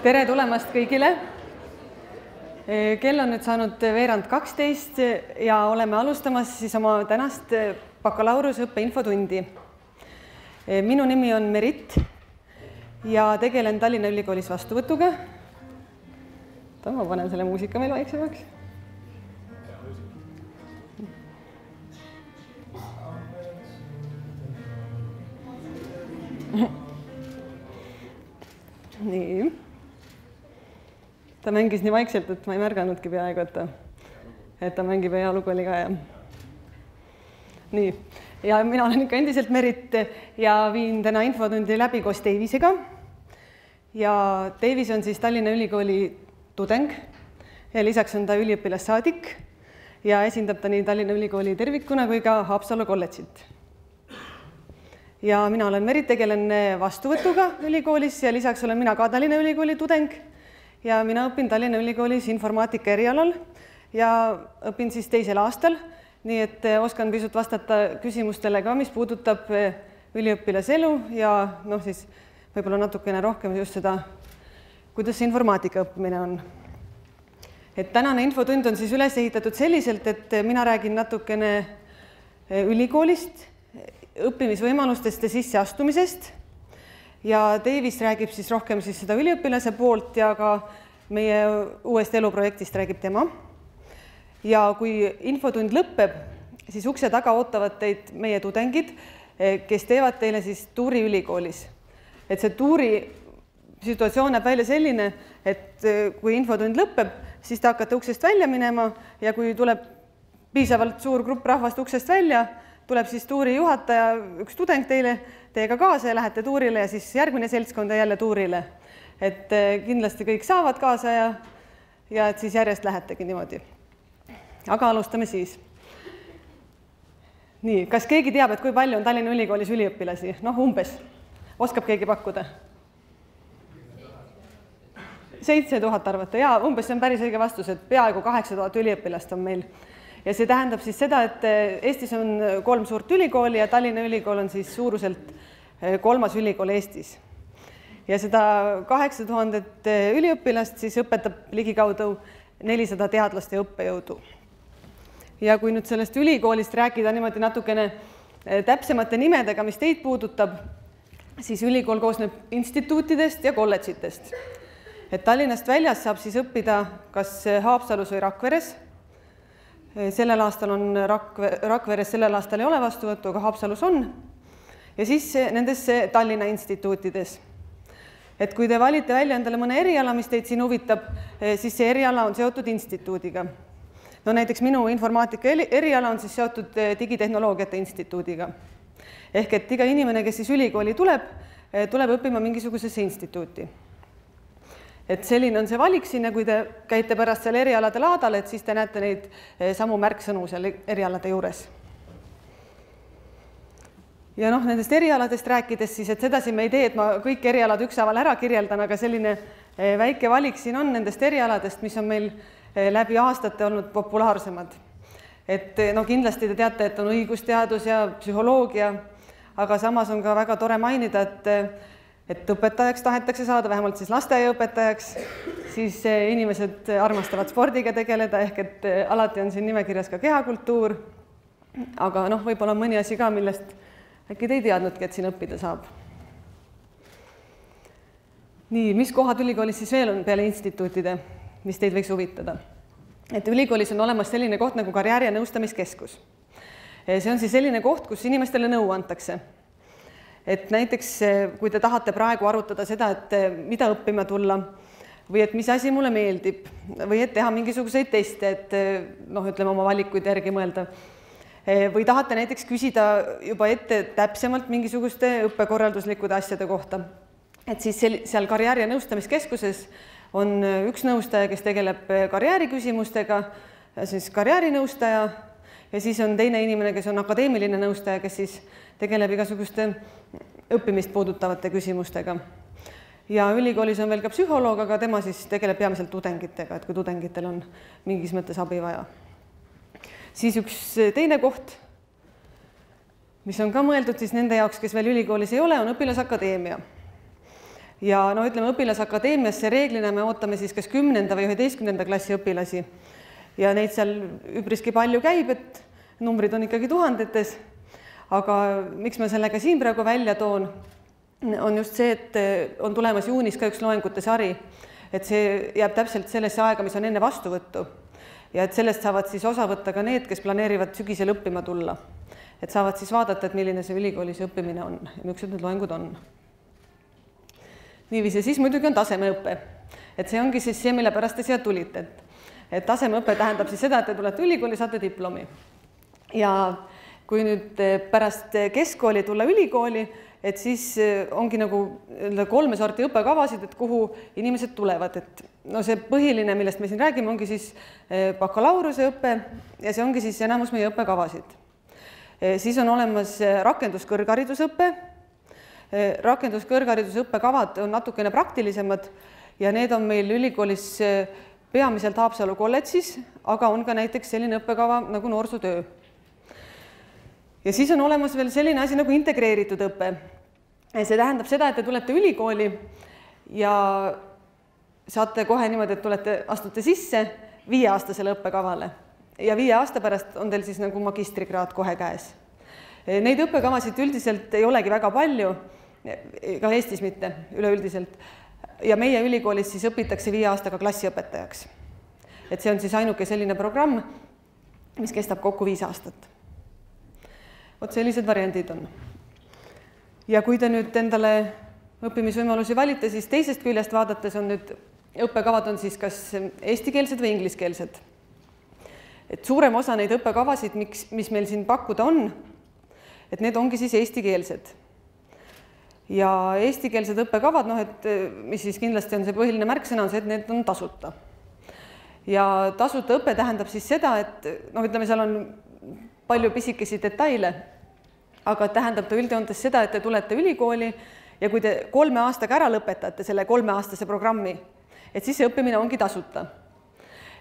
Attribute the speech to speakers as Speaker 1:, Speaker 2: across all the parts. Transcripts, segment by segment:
Speaker 1: tere tulemast kõigile. kell on nüüd saanud veerand kaksteist ja oleme alustamas siis oma tänast bakalaureuseõppe infotundi. minu nimi on Merit ja tegelen Tallinna Ülikoolis vastuvõtuga. ma panen selle muusika veel vaiksemaks nii. Ta mängis nii vaikselt, et ma ei märganudki peaaegu, et ta, et ta mängib hea lugu oli ka ja. nii, ja mina olen ikka endiselt Merit ja viin täna infotundi läbi koos Davisega. ja Davis on siis Tallinna Ülikooli tudeng ja lisaks on ta üliõpilassaadik ja esindab ta nii Tallinna Ülikooli tervikuna kui ka Haapsalu kolledžit ja mina olen Merit, tegelen vastuvõtuga ülikoolis ja lisaks olen mina ka Tallinna Ülikooli tudeng. Ja mina õpin Tallinna Ülikoolis informaatika erialal ja õpin siis teisel aastal, nii et oskan pisut vastata küsimustele ka, mis puudutab üliõpilase elu ja noh, siis võib-olla natukene rohkem just seda, kuidas informaatika õppimine on. et tänane infotund on siis üles ehitatud selliselt, et mina räägin natukene ülikoolist õppimisvõimalustest ja sisseastumisest. Ja Davis räägib siis rohkem siis seda üliõpilase poolt ja ka meie uuest eluprojektist räägib tema. ja kui infotund lõpeb, siis ukse taga ootavad teid meie tudengid, kes teevad teile siis tuuri ülikoolis. et see tuuri situatsioon näeb välja selline, et kui infotund lõpeb, siis te hakkate uksest välja minema ja kui tuleb piisavalt suur grupp rahvast uksest välja tuleb siis tuuri juhataja, üks tudeng teile, teiega kaasa ja lähete tuurile ja siis järgmine seltskond jälle tuurile. et eh, kindlasti kõik saavad kaasa ja, ja et siis järjest lähetegi niimoodi. aga alustame siis. nii, kas keegi teab, et kui palju on Tallinna Ülikoolis üliõpilasi? noh, umbes, oskab keegi pakkuda? seitse tuhat arvata ja umbes see on päris õige vastus, et peaaegu kaheksa tuhat üliõpilast on meil ja see tähendab siis seda, et eh, Eestis on kolm suurt ülikooli ja Tallinna Ülikool on siis suuruselt eh, kolmas ülikool Eestis. ja seda kaheksa tuhandet eh, üliõpilast siis õpetab ligikaudu nelisada teadlast ja õppejõudu. ja kui nüüd sellest ülikoolist rääkida niimoodi natukene täpsemate nimedega, mis teid puudutab, siis ülikool koosneb instituutidest ja kolledžitest. et Tallinnast väljas saab siis õppida kas Haapsalus või Rakveres sellel aastal on Rakve, Rakveres, sellel aastal ei ole vastuvõttu, aga Haapsalus on. ja siis nendes Tallinna instituutides. et kui te valite välja endale mõne eriala, mis teid siin huvitab, siis see eriala on seotud instituudiga. no näiteks minu informaatika eriala on siis seotud Digitehnoloogiate Instituudiga. ehk et iga inimene, kes siis ülikooli tuleb, tuleb õppima mingisugusesse instituuti et selline on see valik siin ja kui te käite pärast seal erialade laadal, et siis te näete neid eh, samu märksõnu seal erialade juures. ja noh, nendest erialadest rääkides siis, et sedasi me ei tee, et ma kõik erialad ükshaaval ära kirjeldan, aga selline eh, väike valik siin on nendest erialadest, mis on meil eh, läbi aastate olnud populaarsemad. et no kindlasti te teate, et on õigusteadus ja psühholoogia, aga samas on ka väga tore mainida, et et õpetajaks tahetakse saada, vähemalt siis lasteaiaõpetajaks, siis eh, inimesed armastavad spordiga tegeleda, ehk et eh, alati on siin nimekirjas ka kehakultuur. aga noh, võib-olla mõni asi ka, millest äkki te ei teadnudki, et siin õppida saab. nii, mis kohad ülikoolis siis veel on peale instituutide, mis teid võiks huvitada? et ülikoolis on olemas selline koht nagu karjääri- ja nõustamiskeskus. Eh, see on siis selline koht, kus inimestele nõu antakse et näiteks kui te tahate praegu arutada seda, et eh, mida õppima tulla või et mis asi mulle meeldib või et teha mingisuguseid teste, et eh, noh, ütleme oma valikuid järgi mõelda. Eh, või tahate näiteks küsida juba ette täpsemalt mingisuguste õppekorralduslikude asjade kohta. et siis seal karjääri- ja nõustamiskeskuses on üks nõustaja, kes tegeleb karjääriküsimustega, siis karjäärinõustaja ja siis on teine inimene, kes on akadeemiline nõustaja, kes siis tegeleb igasuguste õppimist puudutavate küsimustega. ja ülikoolis on veel ka psühholoog, aga tema siis tegeleb peamiselt tudengitega, et kui tudengitel on mingis mõttes abi vaja. siis üks teine koht, mis on ka mõeldud siis nende jaoks, kes veel ülikoolis ei ole, on õpilasakadeemia. ja no ütleme, Õpilasakadeemiasse reeglina me ootame siis kas kümnenda või üheteistkümnenda klassi õpilasi ja neid seal üpriski palju käib, et numbrid on ikkagi tuhandetes. Aga miks ma selle ka siin praegu välja toon, on just see, et on tulemas juunis ka üks loengute sari, et see jääb täpselt sellesse aega, mis on enne vastuvõttu ja et sellest saavad siis osa võtta ka need, kes planeerivad sügisel õppima tulla. et saavad siis vaadata, et milline see ülikoolis õppimine on ja millised need loengud on. niiviisi, siis muidugi on tasemeõpe, et see ongi siis see, mille pärast te siia tulite, et et tasemeõpe tähendab siis seda, et te tulete ülikooli, saate diplomi. ja kui nüüd pärast keskkooli tulla ülikooli, et siis eh, ongi nagu kolme sorti õppekavasid, et kuhu inimesed tulevad, et no see põhiline, millest me siin räägime, ongi siis eh, bakalaureuseõpe ja see ongi siis enamus meie õppekavasid. Eh, siis on olemas rakenduskõrgharidusõpe. rakenduskõrghariduse õppekavad on natukene praktilisemad ja need on meil ülikoolis peamiselt Haapsalu kolledžis, aga on ka näiteks selline õppekava nagu noorsootöö ja siis on olemas veel selline asi nagu integreeritud õpe. see tähendab seda, et te tulete ülikooli ja saate kohe niimoodi, et tulete, astute sisse viieaastasele õppekavale ja viie aasta pärast on teil siis nagu magistrikraad kohe käes. Neid õppekavasid üldiselt ei olegi väga palju, ka Eestis mitte üleüldiselt. ja meie ülikoolis siis õpitakse viie aastaga klassiõpetajaks. et see on siis ainuke selline programm, mis kestab kokku viis aastat vot sellised variandid on. ja kui te nüüd endale õppimisvõimalusi valite, siis teisest küljest vaadates on nüüd õppekavad on siis kas eestikeelsed või ingliskeelsed. et suurem osa neid õppekavasid, miks, mis meil siin pakkuda on, et need ongi siis eestikeelsed. ja eestikeelsed õppekavad, noh, et mis siis kindlasti on see põhiline märksõna, on see, et need on tasuta. ja tasuta õpe tähendab siis seda, et noh, ütleme, seal on palju pisikesi detaile, aga tähendab ta üldjoontes seda, et te tulete ülikooli ja kui te kolme aastaga ära lõpetate selle kolmeaastase programmi, et siis see õppimine ongi tasuta.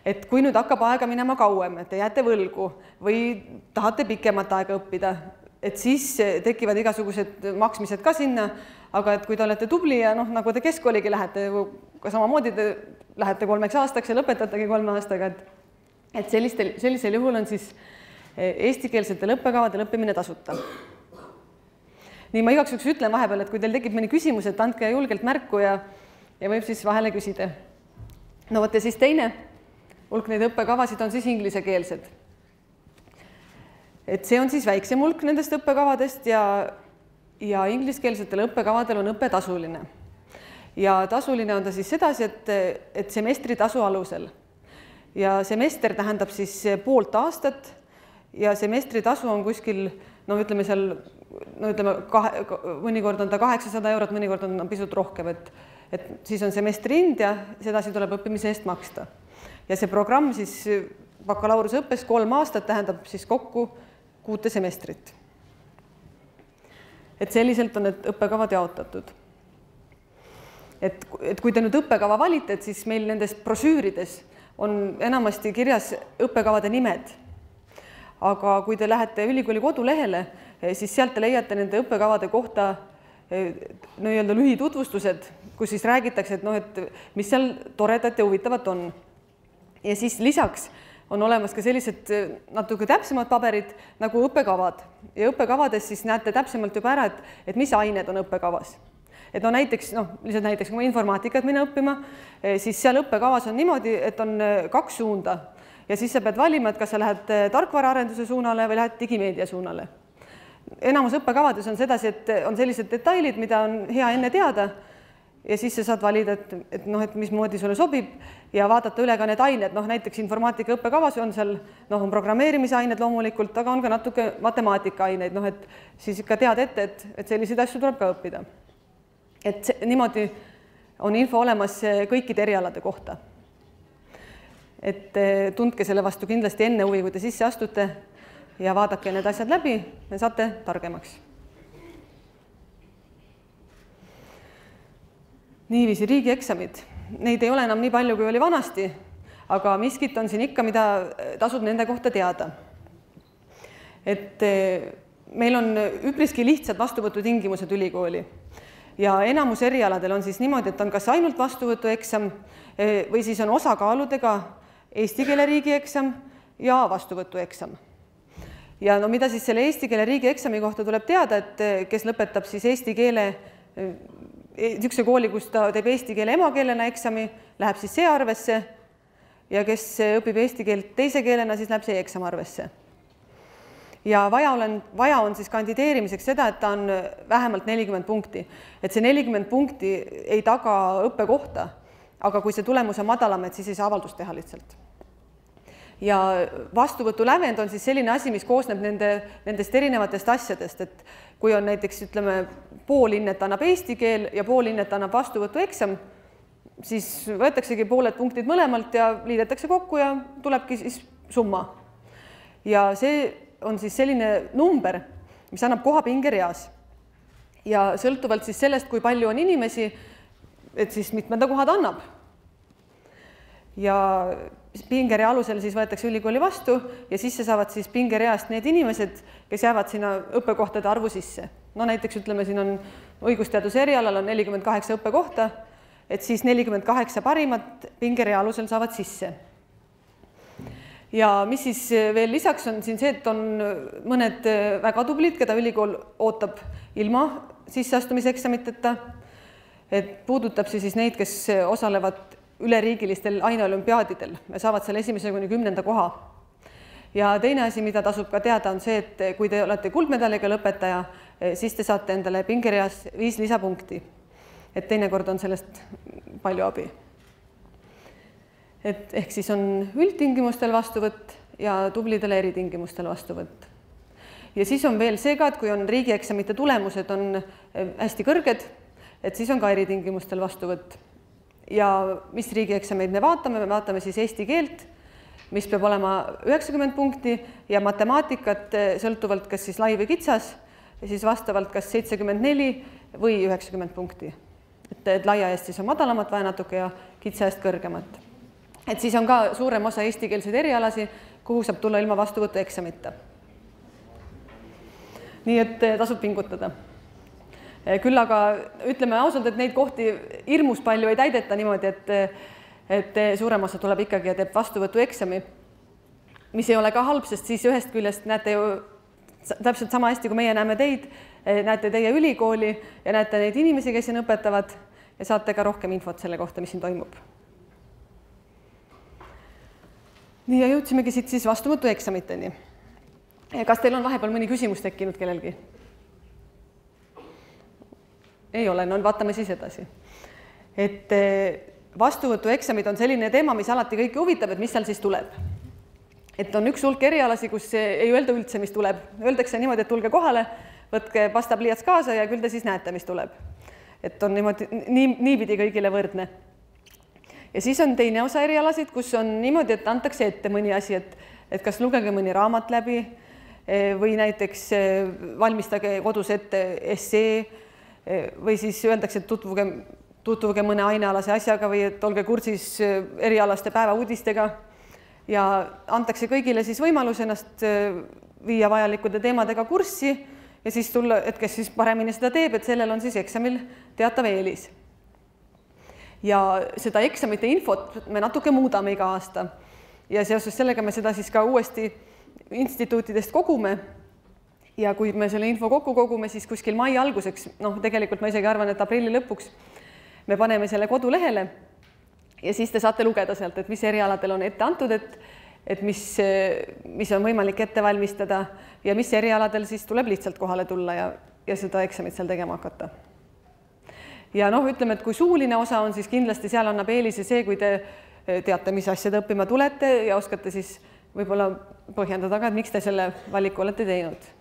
Speaker 1: et kui nüüd hakkab aega minema kauem, et te jääte võlgu või tahate pikemat aega õppida, et siis tekivad igasugused maksmised ka sinna, aga et kui te olete tubli ja noh, nagu te keskkooligi lähete, ka samamoodi te lähete kolmeks aastaks ja lõpetategi kolme aastaga, et et sellistel, sellisel juhul on siis äh, eestikeelsetel õppekavadel õppimine tasuta. nii, ma igaks juhuks ütlen vahepeal, et kui teil tekib mõni küsimus, et andke julgelt märku ja, ja võib siis vahele küsida. no vot ja siis teine hulk neid õppekavasid on siis inglisekeelsed. et see on siis väiksem hulk nendest õppekavadest ja, ja ingliskeelsetel õppekavadel on õpe tasuline. ja tasuline on ta siis sedasi, et, et semestritasu alusel ja semester tähendab siis poolt aastat ja semestritasu on kuskil no ütleme seal, no ütleme kahe, mõnikord on ta kaheksasada eurot, mõnikord on pisut rohkem, et et siis on semestri hind ja sedasi tuleb õppimise eest maksta. ja see programm siis bakalaureuseõppes kolm aastat tähendab siis kokku kuute semestrit. et selliselt on need õppekavad jaotatud. et, et kui te nüüd õppekava valite, et siis meil nendes brošüürides on enamasti kirjas õppekavade nimed aga kui te lähete ülikooli kodulehele, eh, siis sealt te leiate nende õppekavade kohta eh, nii-öelda lühitutvustused, kus siis räägitakse, et noh, et mis seal toredat ja huvitavat on. ja siis lisaks on olemas ka sellised eh, natuke täpsemad paberid nagu õppekavad ja õppekavades siis näete täpsemalt juba ära, et, et mis ained on õppekavas. et no näiteks noh, lihtsalt näiteks kui ma informaatikat minna õppima, siis seal õppekavas on niimoodi, et on kaks suunda ja siis sa pead valima, et kas sa lähed eh, tarkvaraarenduse suunale või lähed digimeedia suunale. enamus õppekavades on sedasi, et on sellised detailid, mida on hea enne teada ja siis sa saad valida, et, et noh, et mismoodi sulle sobib ja vaadata üle ka need ained, noh näiteks informaatika õppekavas on seal noh, on programmeerimisained loomulikult, aga on ka natuke matemaatikaaineid, noh et siis ikka tead ette, et, et selliseid asju tuleb ka õppida. et see, niimoodi on info olemas kõikide erialade kohta et eh, tundke selle vastu kindlasti enne huvi, kui te sisse astute ja vaadake need asjad läbi ja saate targemaks. niiviisi, riigieksamid, neid ei ole enam nii palju, kui oli vanasti, aga miskit on siin ikka, mida tasub nende kohta teada. et eh, meil on üpriski lihtsad vastuvõtutingimused ülikooli ja enamus erialadel on siis niimoodi, et on kas ainult vastuvõtueksam või siis on osakaaludega eesti keele riigieksam ja vastuvõtueksam. ja no mida siis selle eesti keele riigieksami kohta tuleb teada, et kes lõpetab siis eesti keele niisuguse kooli, kus ta teeb eesti keele emakeelena eksami, läheb siis see arvesse ja kes õpib eesti keelt teise keelena, siis läheb see eksam arvesse. ja vaja olen, vaja on siis kandideerimiseks seda, et ta on vähemalt nelikümmend punkti, et see nelikümmend punkti ei taga õppekohta, aga kui see tulemus on madalam, et siis ei saa avaldust teha lihtsalt ja vastuvõtu lävend on siis selline asi, mis koosneb nende, nendest erinevatest asjadest, et kui on näiteks ütleme, pool hinnet annab eesti keel ja pool hinnet annab vastuvõtueksam, siis võetaksegi pooled punktid mõlemalt ja liidetakse kokku ja tulebki siis summa. ja see on siis selline number, mis annab koha pingereas. ja sõltuvalt siis sellest, kui palju on inimesi, et siis mitmenda koha ta annab. ja pingerea alusel siis võetakse ülikooli vastu ja sisse saavad siis pingereast need inimesed, kes jäävad sinna õppekohtade arvu sisse. no näiteks ütleme, siin on õigusteaduse erialal on nelikümmend kaheksa õppekohta, et siis nelikümmend kaheksa parimat pingerea alusel saavad sisse. ja mis siis veel lisaks on siin see, et on mõned väga tublid, keda ülikool ootab ilma sisseastumiseksamiteta. Et puudutab see siis neid, kes osalevad üleriigilistel aineolümpiaadidel ja saavad selle esimese kuni kümnenda koha. ja teine asi, mida tasub ka teada, on see, et kui te olete kuldmedaliga lõpetaja, siis te saate endale pingereas viis lisapunkti. et teinekord on sellest palju abi. et ehk siis on üldtingimustel vastuvõtt ja tublidele eritingimustel vastuvõtt. ja siis on veel see ka, et kui on riigieksamite tulemused on hästi kõrged, et siis on ka eritingimustel vastuvõtt ja mis riigieksameid me vaatame, me vaatame siis eesti keelt, mis peab olema üheksakümmend punkti ja matemaatikat eh, sõltuvalt kas siis lai või kitsas siis vastavalt kas seitsekümmend neli või üheksakümmend punkti. et, et laia eest siis on madalamat vaja natuke ja kitsa eest kõrgemat. et siis on ka suurem osa eestikeelseid erialasi, kuhu saab tulla ilma vastuvõtueksamita. nii et eh, tasub pingutada küll aga ütleme ausalt, et neid kohti hirmus palju ei täideta niimoodi, et et suurem osa tuleb ikkagi ja teeb vastuvõtueksami, mis ei ole ka halb, sest siis ühest küljest näete ju täpselt sama hästi, kui meie näeme teid, eh, näete teie ülikooli ja näete neid inimesi, kes siin õpetavad ja saate ka rohkem infot selle kohta, mis siin toimub. nii ja jõudsimegi siit siis vastuvõtueksamiteni. kas teil on vahepeal mõni küsimus tekkinud kellelgi? Ei ole, no vaatame siis edasi. et eh, vastuvõtueksamid on selline teema, mis alati kõiki huvitab, et mis seal siis tuleb. et on üks hulk erialasi, kus ei öelda üldse, mis tuleb, öeldakse niimoodi, et tulge kohale, võtke pastapliiats kaasa ja küll te siis näete, mis tuleb. et on niimoodi nii, niipidi kõigile võrdne. ja siis on teine osa erialasid, kus on niimoodi, et antakse ette mõni asi, et, et kas lugege mõni raamat läbi eh, või näiteks eh, valmistage kodus ette essee või siis öeldakse, et tutvuge, tutvuge mõne ainealase asjaga või et olge kursis äh, erialaste päevauudistega. Ja antakse kõigile siis võimalus ennast äh, viia vajalikude teemadega kurssi ja siis tulla, et kes siis paremini seda teeb, et sellel on siis eksamil teatav eelis. ja seda eksamite infot me natuke muudame iga aasta. Ja seoses sellega me seda siis ka uuesti instituutidest kogume ja kui me selle info kokku kogume, siis kuskil mai alguseks, noh, tegelikult ma isegi arvan, et aprilli lõpuks me paneme selle kodulehele ja siis te saate lugeda sealt, et mis erialadel on ette antud, et et mis, mis on võimalik ette valmistada ja mis erialadel siis tuleb lihtsalt kohale tulla ja, ja seda eksamit seal tegema hakata. ja noh, ütleme, et kui suuline osa on, siis kindlasti seal annab eelise see, kui te teate, mis asja te õppima tulete ja oskate siis võib-olla põhjendada ka, et miks te selle valiku olete teinud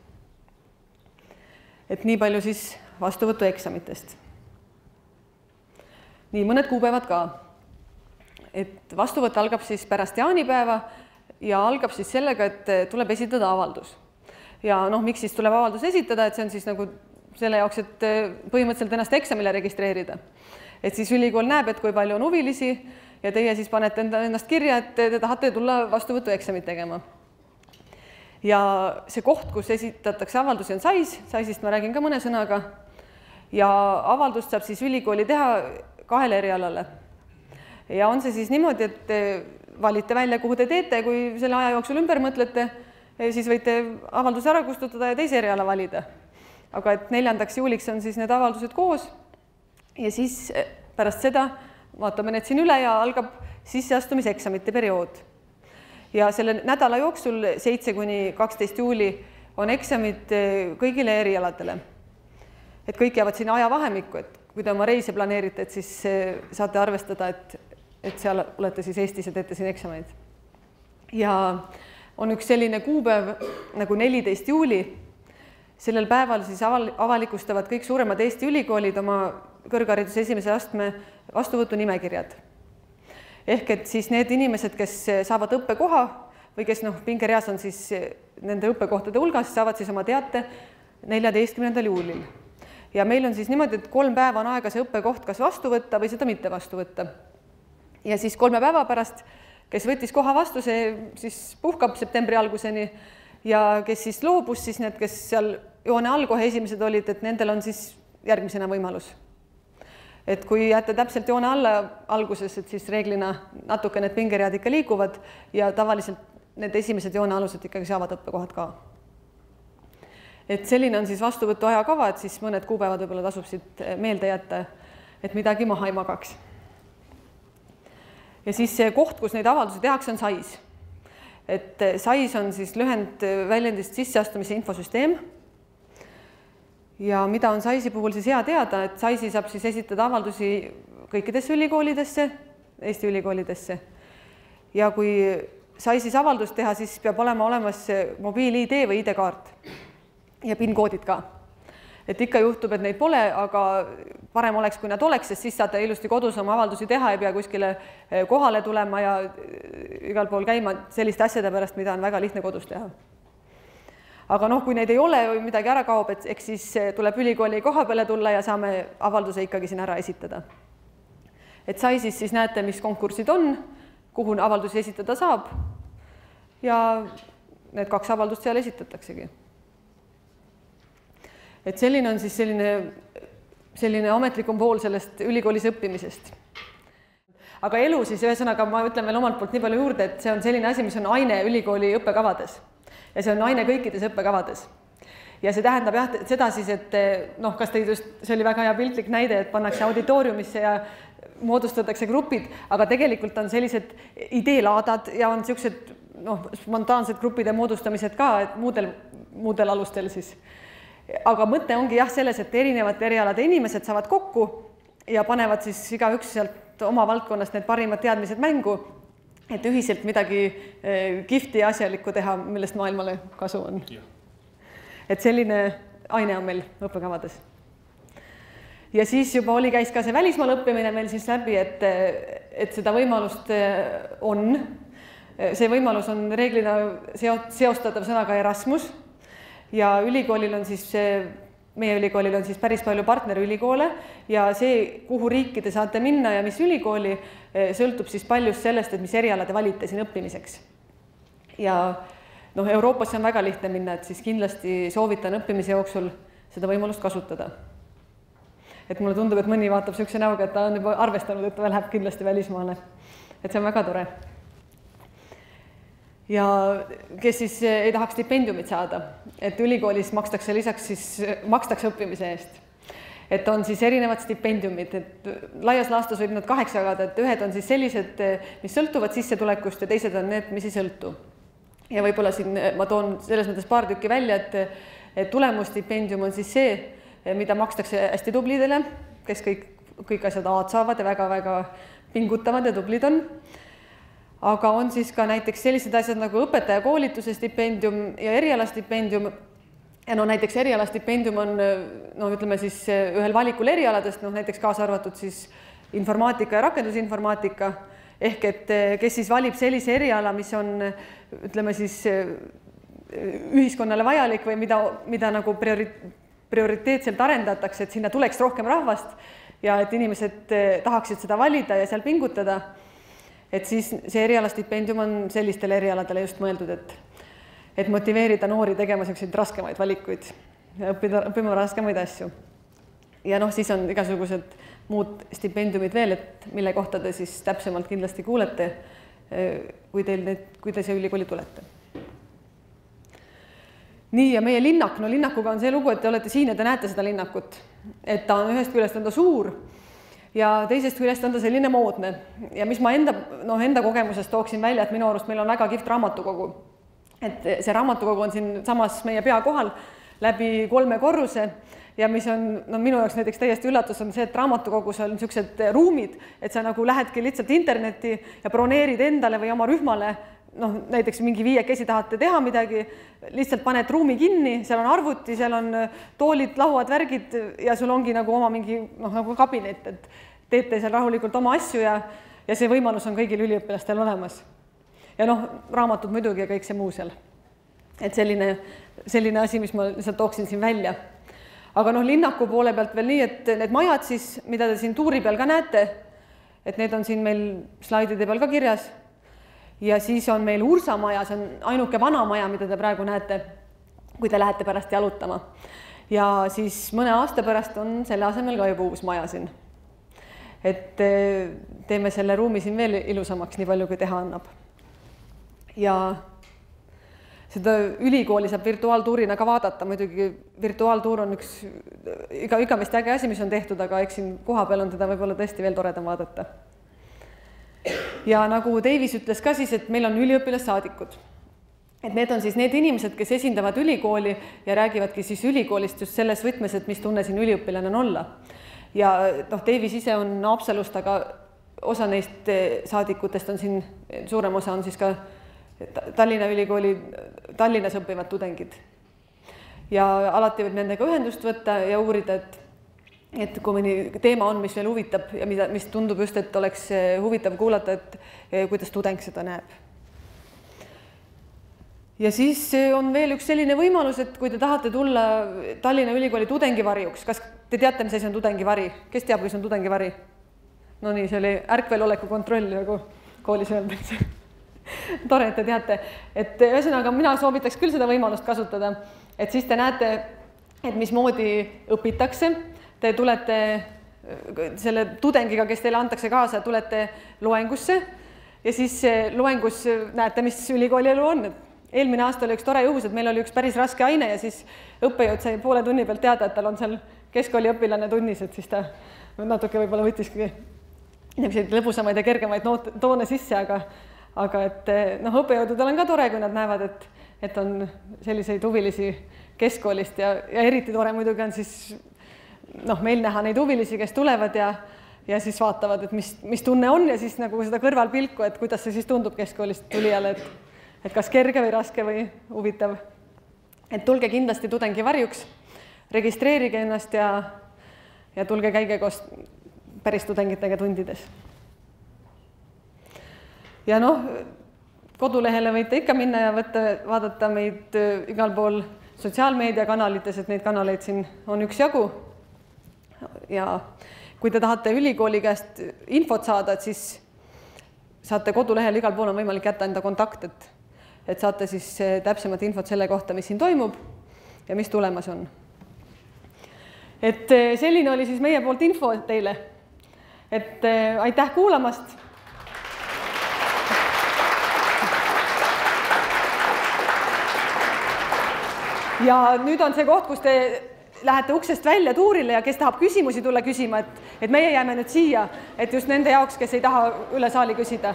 Speaker 1: et nii palju siis vastuvõtueksamitest. nii mõned kuupäevad ka. et vastuvõtt algab siis pärast jaanipäeva ja algab siis sellega, et tuleb esitada avaldus. ja noh, miks siis tuleb avaldus esitada, et see on siis nagu selle jaoks, et põhimõtteliselt ennast eksamile registreerida. et siis ülikool näeb, et kui palju on huvilisi ja teie siis panete enda, ennast kirja, et te tahate tulla vastuvõtueksamit tegema ja see koht, kus esitatakse avaldusi, on SAIS, SAISist ma räägin ka mõne sõnaga. ja avaldust saab siis ülikooli teha kahele erialale. ja on see siis niimoodi, et valite välja, kuhu te teete, kui selle aja jooksul ümber mõtlete, siis võite avalduse ära kustutada ja teise eriala valida. aga et neljandaks juuliks on siis need avaldused koos ja siis pärast seda vaatame need siin üle ja algab sisseastumiseksamite periood. Ja selle nädala jooksul, seitse kuni kaksteist juuli, on eksamid kõigile erialadele. et kõik jäävad sinna ajavahemikku, et kui te oma reise planeerite, et siis saate arvestada, et, et seal olete siis Eestis ja teete siin eksameid. ja on üks selline kuupäev nagu neliteist juuli. sellel päeval siis aval, avalikustavad kõik suuremad Eesti ülikoolid oma kõrghariduse esimese astme vastuvõtunimekirjad. Ehk et siis need inimesed, kes saavad õppekoha või kes noh, pingereas on siis nende õppekohtade hulgas, saavad siis oma teate neljateistkümnendal juulil. ja meil on siis niimoodi, et kolm päeva on aega see õppekoht kas vastu võtta või seda mitte vastu võtta. ja siis kolme päeva pärast, kes võttis koha vastu, see siis puhkab septembri alguseni ja kes siis loobus, siis need, kes seal joone all kohe esimesed olid, et nendel on siis järgmisena võimalus et kui jääte täpselt joone alla alguses, et siis reeglina natuke need pingeread ikka liiguvad ja tavaliselt need esimesed joonealused ikkagi saavad õppekohad ka. et selline on siis vastuvõtu ajakava, et siis mõned kuupäevad võib-olla tasub siit meelde jätta, et midagi maha ei magaks. ja siis see koht, kus neid avaldusi tehakse, on SAIS. et SAIS on siis lühend väljendist sisseastumise infosüsteem ja mida on SAIS-i puhul siis hea teada, et SAIS-i saab siis esitada avaldusi kõikidesse ülikoolidesse, Eesti ülikoolidesse. ja kui SAIS-is avaldust teha, siis peab olema olemas mobiil-ID või ID-kaart ja PIN-koodid ka. et ikka juhtub, et neid pole, aga parem oleks, kui nad oleks, sest siis saate ilusti kodus oma avaldusi teha, ei pea kuskile eh, kohale tulema ja eh, igal pool käima selliste asjade pärast, mida on väga lihtne kodus teha aga noh, kui neid ei ole või midagi ära kaob, et eks siis eh, tuleb ülikooli koha peale tulla ja saame avalduse ikkagi siin ära esitada. et sai siis, siis näete, mis konkursid on, kuhu avaldusi esitada saab. ja need kaks avaldust seal esitataksegi. et selline on siis selline, selline ametlikum pool sellest ülikoolis õppimisest aga elu siis ühesõnaga ma ütlen veel omalt poolt nii palju juurde, et see on selline asi, mis on aine ülikooli õppekavades ja see on aine kõikides õppekavades. ja see tähendab jah, seda siis, et noh, kas teid just, see oli väga hea piltlik näide, et pannakse auditooriumisse ja moodustatakse grupid, aga tegelikult on sellised ideelaadad ja on niisugused noh, spontaansed gruppide moodustamised ka, et muudel, muudel alustel siis. aga mõte ongi jah, selles, et erinevate erialade inimesed saavad kokku ja panevad siis igaüks sealt oma valdkonnast need parimad teadmised mängu et ühiselt midagi eh, kihvti ja asjalikku teha, millest maailmale kasu on. et selline aine on meil õppekavades. ja siis juba oli, käis ka see välismaal õppimine meil siis läbi, et, et seda võimalust eh, on. see võimalus on reeglina seo-, seostatav sõnaga Erasmus ja ülikoolil on siis meie ülikoolil on siis päris palju partnerülikoole ja see, kuhu riiki te saate minna ja mis ülikooli, eh, sõltub siis paljust sellest, et mis eriala te valite siin õppimiseks. ja noh, Euroopasse on väga lihtne minna, et siis kindlasti soovitan õppimise jooksul seda võimalust kasutada. et mulle tundub, et mõni vaatab niisuguse näoga, et ta on juba arvestanud, et ta läheb kindlasti välismaale. et see on väga tore ja kes siis eh, ei tahaks stipendiumit saada, et ülikoolis makstakse lisaks siis, makstakse õppimise eest. et on siis erinevad stipendiumid, et laias laastus võib nad kaheks jagada, et ühed on siis sellised, mis sõltuvad sissetulekust ja teised on need, mis ei sõltu. ja võib-olla siin eh, ma toon selles mõttes paar tükki välja, et tulemusstipendium on siis see, mida makstakse hästi tublidele, kes kõik, kõik asjad A-d saavad ja väga-väga pingutavad ja tublid on aga on siis ka näiteks sellised asjad nagu õpetajakoolituse stipendium ja erialastipendium. ja no näiteks erialastipendium on no ütleme siis ühel valikul erialadest, noh näiteks kaasa arvatud siis informaatika ja rakendusinformaatika ehk et kes siis valib sellise eriala, mis on ütleme siis ühiskonnale vajalik või mida, mida nagu priori-, prioriteetselt arendatakse, et sinna tuleks rohkem rahvast ja et inimesed tahaksid seda valida ja seal pingutada et siis see erialastipendium on sellistele erialadele just mõeldud, et et motiveerida noori tegema niisuguseid raskemaid valikuid ja õppida, õppima raskemaid asju. ja noh, siis on igasugused muud stipendiumid veel, et mille kohta te siis täpsemalt kindlasti kuulete, kui teil need, kui te siia ülikooli tulete. nii, ja meie linnak, no linnakuga on see lugu, et te olete siin ja te näete seda linnakut, et ta on ühest küljest on ta suur ja teisest küljest on ta selline moodne ja mis ma enda, noh, enda kogemusest tooksin välja, et minu arust meil on väga kihvt raamatukogu. et see raamatukogu on siinsamas meie pea kohal läbi kolme korruse ja mis on no minu jaoks näiteks täiesti üllatus on see, et raamatukogus on niisugused ruumid, et sa nagu lähedki lihtsalt internetti ja broneerid endale või oma rühmale noh, näiteks mingi viiekesi tahate teha midagi, lihtsalt paned ruumi kinni, seal on arvuti, seal on toolid, lauad, värgid ja sul ongi nagu oma mingi noh, nagu kabinet, et teete seal rahulikult oma asju ja, ja see võimalus on kõigil üliõpilastel olemas. ja noh, raamatud muidugi ja kõik see muu seal. et selline, selline asi, mis ma lihtsalt tooksin siin välja aga noh, linnaku poole pealt veel nii, et need majad siis, mida te siin tuuri peal ka näete, et need on siin meil slaidide peal ka kirjas. Ja siis on meil Ursa maja, see on ainuke vana maja, mida te praegu näete, kui te lähete pärast jalutama. ja siis mõne aasta pärast on selle asemel ka juba uus maja siin. et eh, teeme selle ruumi siin veel ilusamaks, nii palju kui teha annab. ja seda ülikooli saab virtuaaltuurina ka vaadata, muidugi virtuaaltuur on üks iga, igavesti äge asi, mis on tehtud, aga eks siin kohapeal on teda võib-olla tõesti veel toredam vaadata. Ja nagu Davis ütles ka siis, et meil on üliõpilassaadikud. et need on siis need inimesed, kes esindavad ülikooli ja räägivadki siis ülikoolist just selles võtmes, et mis tunne siin üliõpilane on olla. ja noh, Davis ise on Haapsalust, aga osa neist saadikutest on siin, suurem osa on siis ka Tallinna Ülikooli Tallinnas õppivad tudengid. ja alati võib nendega ühendust võtta ja uurida, et et kui mõni teema on, mis veel huvitab ja mida, mis tundub just, et oleks eh, huvitav kuulata, et eh, kuidas tudeng seda näeb. ja siis eh, on veel üks selline võimalus, et kui te tahate tulla Tallinna Ülikooli tudengivarjuks, kas te teate, mis asi on tudengivari, kes teab, mis on tudengivari? no nii, see oli ärkveloleku kontroll, nagu koolis öeldakse tore, et te teate, et ühesõnaga mina soovitaks küll seda võimalust kasutada, et siis te näete, et mismoodi õpitakse. Te tulete selle tudengiga, kes teile antakse kaasa, tulete loengusse ja siis loengus näete, mis ülikooli elu on, eelmine aasta oli üks tore juhus, et meil oli üks päris raske aine ja siis õppejõud sai poole tunni pealt teada, et tal on seal keskkooliõpilane tunnis, et siis ta natuke võib-olla võttiski niisuguseid lõbusamaid ja kergemaid noot, toone sisse, aga aga et noh, õppejõududel on ka tore, kui nad näevad, et, et on selliseid huvilisi keskkoolist ja, ja eriti tore muidugi on siis noh, meil näha neid huvilisi, kes tulevad ja ja siis vaatavad, et mis, mis tunne on ja siis nagu seda kõrvalpilku, et kuidas see siis tundub keskkoolist tulijale, et et kas kerge või raske või huvitav. et tulge kindlasti tudengivarjuks, registreerige ennast ja ja tulge käige koos päris tudengitega tundides ja noh, kodulehele võite ikka minna ja võtta, vaadata meid äh, igal pool sotsiaalmeediakanalites, et neid kanaleid siin on üksjagu. Ja kui te tahate ülikooli käest infot saada, et siis saate kodulehel, igal pool on võimalik jätta enda kontakt, et et saate siis äh, täpsemat infot selle kohta, mis siin toimub ja mis tulemas on. et äh, selline oli siis meie poolt info teile. et aitäh kuulamast ja nüüd on see koht, kus te lähete uksest välja tuurile ja kes tahab küsimusi tulla küsima, et, et meie jääme nüüd siia, et just nende jaoks, kes ei taha üle saali küsida